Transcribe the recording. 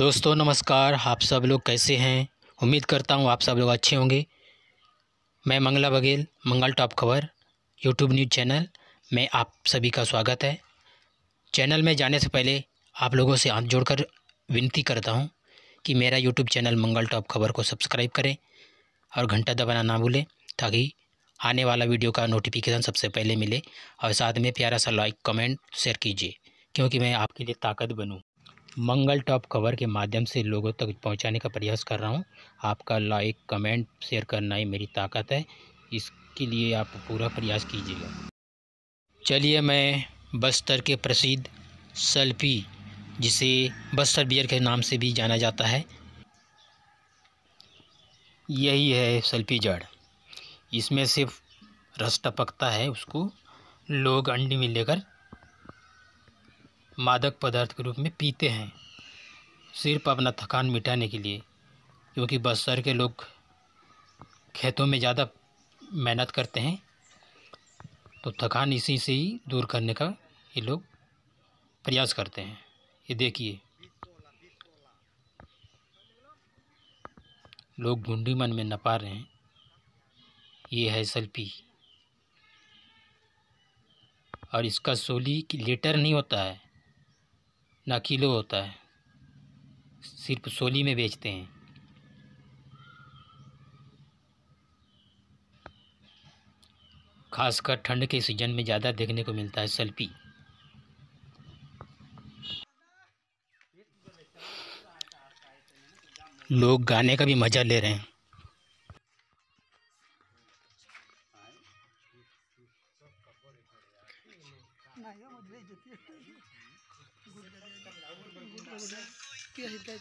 दोस्तों, नमस्कार। आप सब लोग कैसे हैं? उम्मीद करता हूँ आप सब लोग अच्छे होंगे। मैं Mangla Baghel, Mangal top Khabar YouTube news channel में आप सभी का स्वागत है। चैनल में जाने से पहले आप लोगों से हाथ जोड़कर विनती करता हूँ कि मेरा यूट्यूब चैनल मंगल टॉप खबर को सब्सक्राइब करें और घंटा दबाना ना भूलें ताकि आने वाला वीडियो का नोटिफिकेशन सबसे पहले मिले और साथ में प्यारा सा लाइक कमेंट शेयर कीजिए, क्योंकि मैं आपके लिए ताकत बनूं मंगल टॉप खबर के माध्यम से लोगों तक पहुँचाने का प्रयास कर रहा हूँ। आपका लाइक, कमेंट, शेयर करना ही मेरी ताकत है। इसके लिए आप पूरा प्रयास कीजिएगा। चलिए मैं बस्तर के प्रसिद्ध सल्फी, जिसे बस्तर बियर के नाम से भी जाना जाता है, यही है सल्फी जड़। इसमें सिर्फ़ रस टपकता है, उसको लोग अंडी में लेकर मादक पदार्थ के रूप में पीते हैं। सिर्फ़ अपना थकान मिटाने के लिए, क्योंकि बस्तर के लोग खेतों में ज़्यादा मेहनत करते हैं तो थकान इसी से ही दूर करने का ये लोग प्रयास करते हैं। ये देखिए, लोग गुंडी मन में नपा रहे हैं। ये है सल्फी। और इसका सोली लीटर नहीं होता है। ना किलो होता है। सिर्फ़ सोली में बेचते हैं। खासकर ठंड के सीज़न में ज़्यादा देखने को मिलता है सल्फी। लोग गाने का भी मज़ा ले रहे हैं। Pia, a gente quer